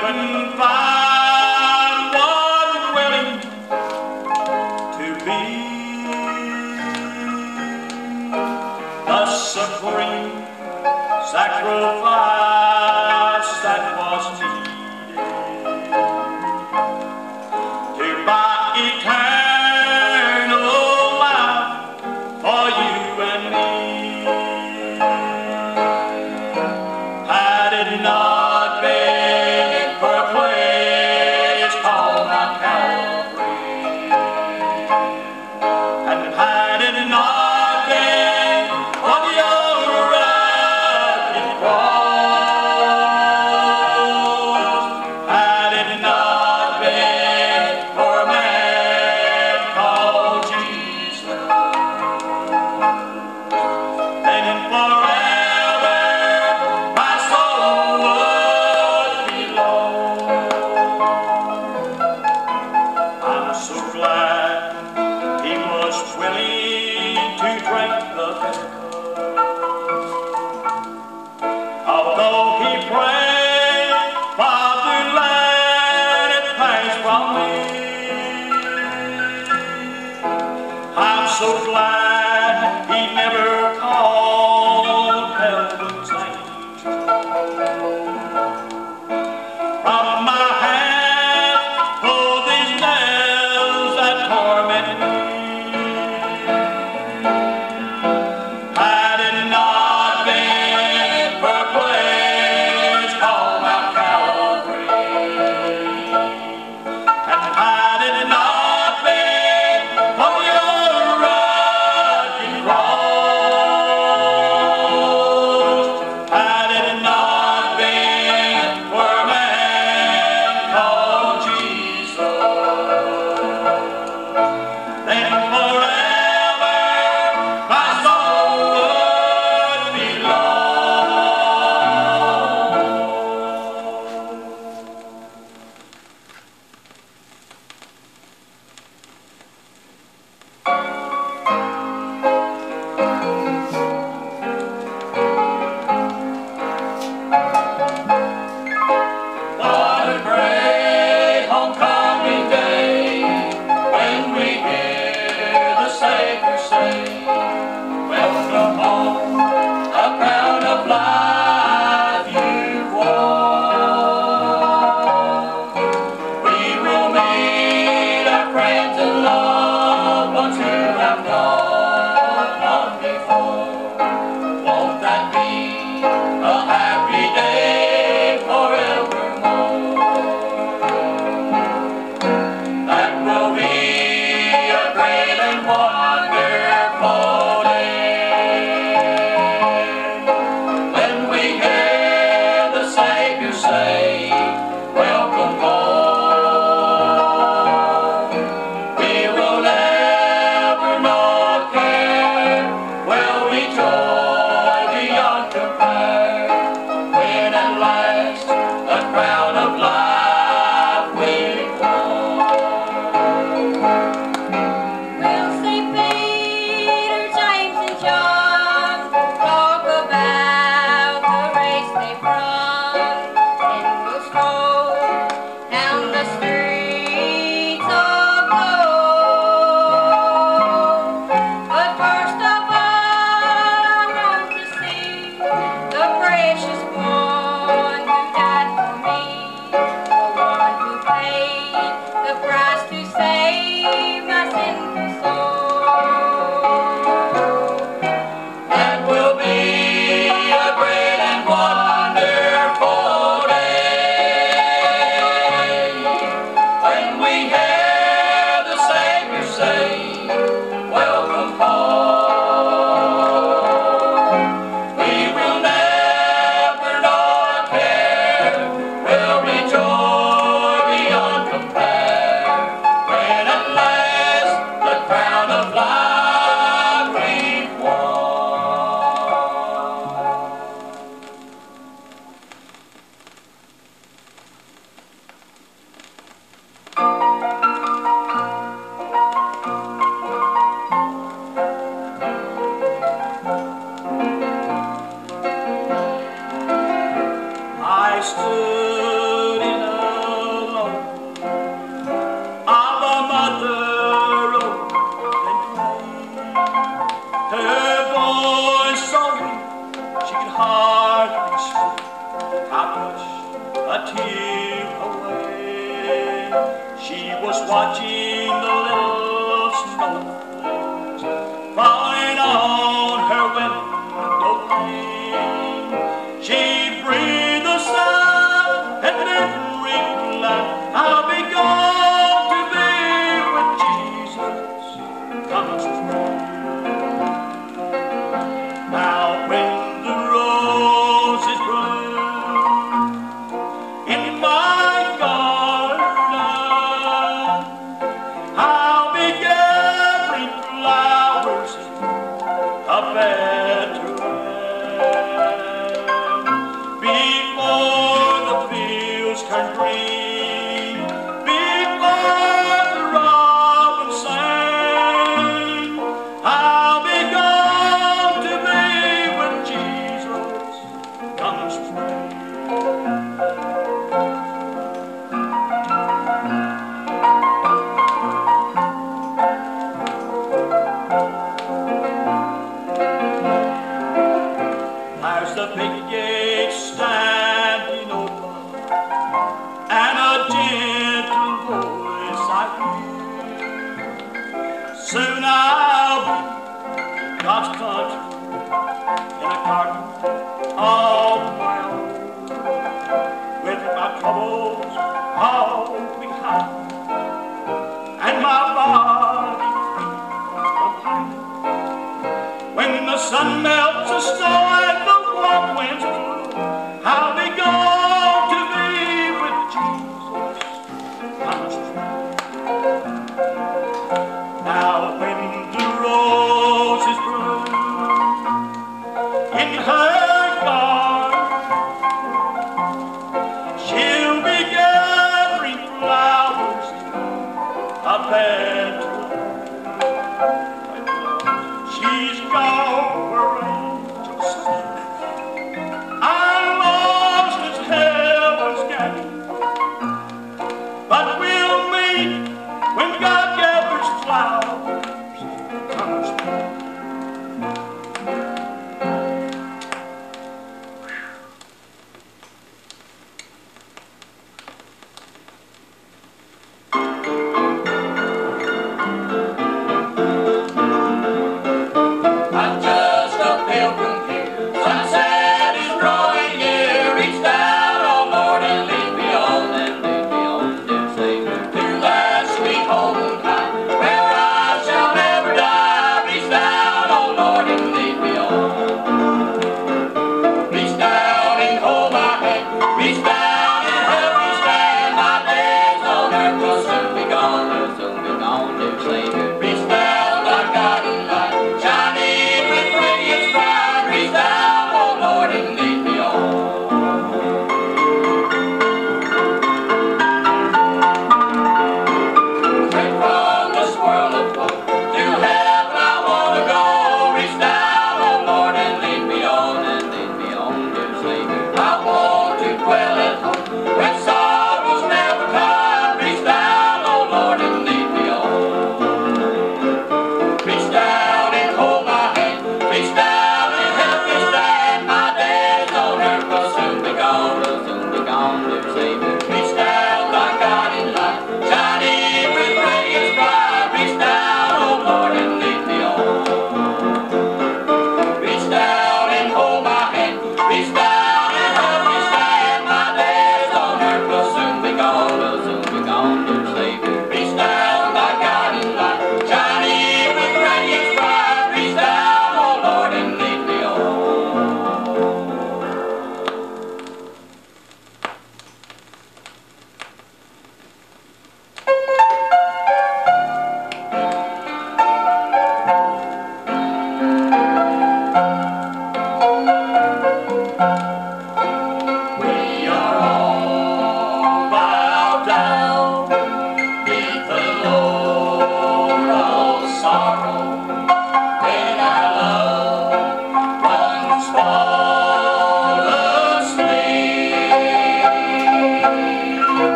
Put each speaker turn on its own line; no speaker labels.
couldn't find one willing to be the supreme sacrifice watching